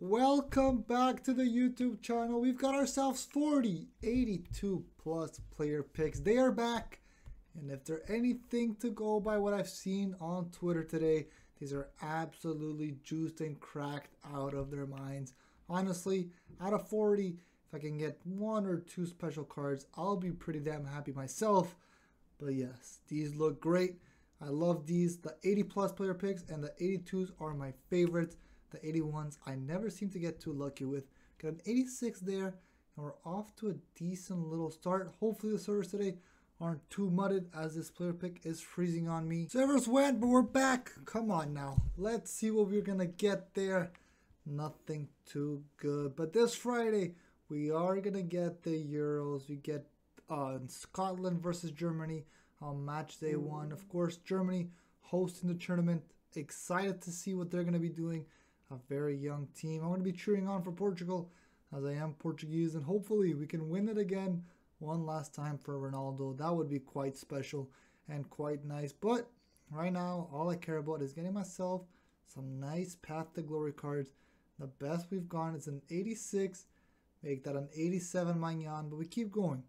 Welcome back to the YouTube channel. We've got ourselves 40, 82 plus player picks. They are back. And if they're anything to go by what I've seen on Twitter today, these are absolutely juiced and cracked out of their minds. Honestly, out of 40, if I can get one or two special cards, I'll be pretty damn happy myself. But yes, these look great. I love these. The 80 plus player picks and the 82s are my favorites. The 81s I never seem to get too lucky with. Got an 86 there, and we're off to a decent little start. Hopefully the servers today aren't too mudded as this player pick is freezing on me. Servers went, but we're back. Come on now. Let's see what we're going to get there. Nothing too good. But this Friday, we are going to get the Euros. We get uh, Scotland versus Germany on match day one. Of course, Germany hosting the tournament. Excited to see what they're going to be doing a very young team. I'm going to be cheering on for Portugal as I am Portuguese, and hopefully we can win it again one last time for Ronaldo. That would be quite special and quite nice. But right now, all I care about is getting myself some nice Path to Glory cards. The best we've gone is an 86. Make that an 87 Maignan, but we keep going.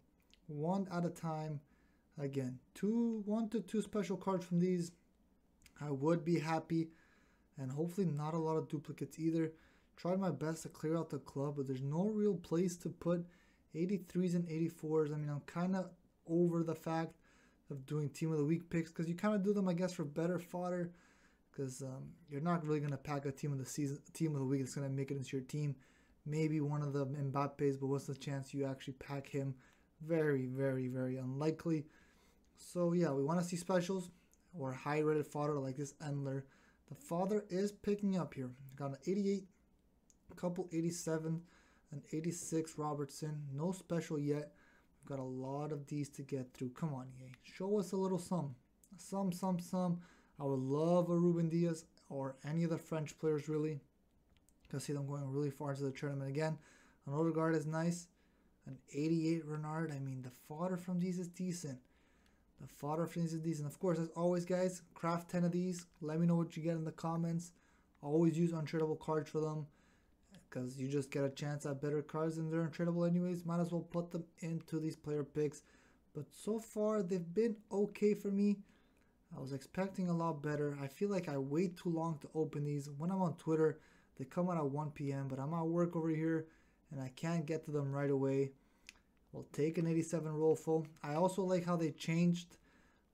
One at a time. Again, two, one to two special cards from these. I would be happy and hopefully not a lot of duplicates either. Tried my best to clear out the club, but there's no real place to put 83s and 84s. I mean, I'm kind of over the fact of doing team of the week picks because you kind of do them, I guess, for better fodder. Because um, you're not really gonna pack a team of the season, team of the week that's gonna make it into your team. Maybe one of the Mbappe's, but what's the chance you actually pack him? Very, very, very unlikely. So yeah, we want to see specials or high rated fodder like this Endler. The father is picking up here. Got an 88, a couple 87, an 86 Robertson. No special yet. We've got a lot of these to get through. Come on, EA. Show us a little some. Some, some, some. I would love a Ruben Dias or any of the French players, really. Because see them going really far into the tournament again. An Odegaard is nice. An 88 Renard. I mean, the fodder from these is decent. The fodder finishes is And Of course, as always, guys, craft 10 of these. Let me know what you get in the comments. Always use untradeable cards for them because you just get a chance at better cards and they're untradeable anyways. Might as well put them into these player picks. But so far, they've been okay for me. I was expecting a lot better. I feel like I wait too long to open these. When I'm on Twitter, they come out at 1 p.m. But I'm at work over here and I can't get to them right away. We'll take an 87 roll full. I also like how they changed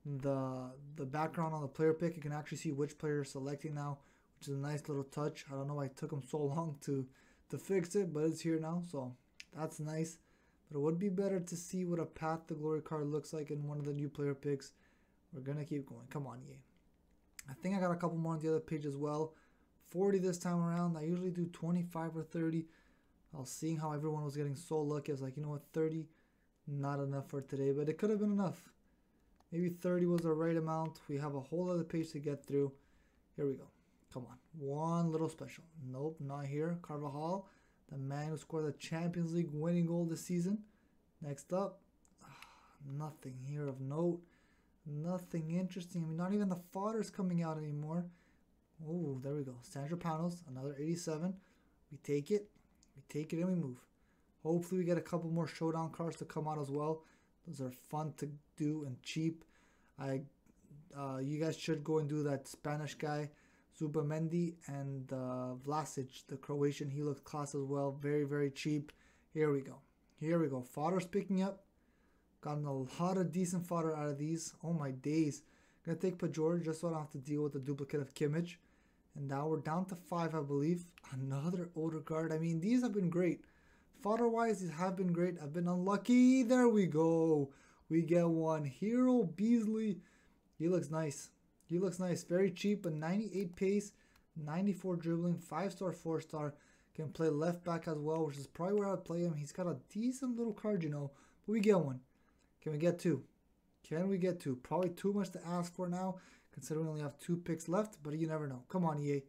the the background on the player pick. You can actually see which player you're selecting now, which is a nice little touch. I don't know why it took them so long to to fix it, but it's here now, so that's nice. But it would be better to see what a Path to Glory card looks like in one of the new player picks. We're gonna keep going. Come on, EA. I think I got a couple more on the other page as well. 40 this time around. I usually do 25 or 30. I was seeing how everyone was getting so lucky. I was like, you know what, 30, not enough for today, but it could have been enough. Maybe 30 was the right amount. We have a whole other page to get through. Here we go. Come on. One little special. Nope, not here. Carvajal, the man who scored the Champions League winning goal this season. Next up, ah, nothing here of note. Nothing interesting. I mean, not even the fodder's coming out anymore. Oh, there we go. Sandra Panos, another 87. We take it. We take it and we move. Hopefully we get a couple more showdown cards to come out as well. Those are fun to do and cheap. I, uh, you guys should go and do that Spanish guy, Zubimendi and uh, Vlasic, the Croatian. He looks class as well. Very very cheap. Here we go. Here we go. Fodder's picking up. Gotten a lot of decent fodder out of these. Oh my days. Gonna take Pajor just so I don't have to deal with the duplicate of Kimmich. And now we're down to five, I believe. Another Odegaard. I mean, these have been great. Fodder wise, these have been great. I've been unlucky. There we go. We get one. Hero Beasley. He looks nice. He looks nice. Very cheap, but 98 pace, 94 dribbling, 5 star, 4 star. Can play left back as well, which is probably where I'd play him. He's got a decent little card, you know. But we get one. Can we get two? Can we get two? Probably too much to ask for now, considering we only have two picks left, but you never know. Come on, EA.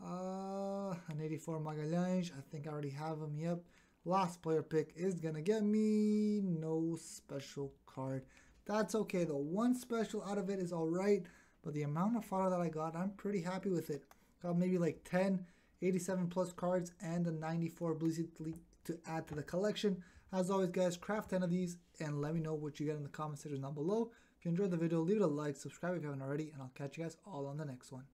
Uh, an 84 Magalhães. I think I already have him. Yep. Last player pick is going to get me no special card. That's okay though. One special out of it is alright. But the amount of fodder that I got, I'm pretty happy with it. Got maybe like 10 87 plus cards, and a 94 Blissey to add to the collection. As always, guys, craft 10 of these and let me know what you get in the comment section down below. If you enjoyed the video, leave it a like, subscribe if you haven't already, and I'll catch you guys all on the next one.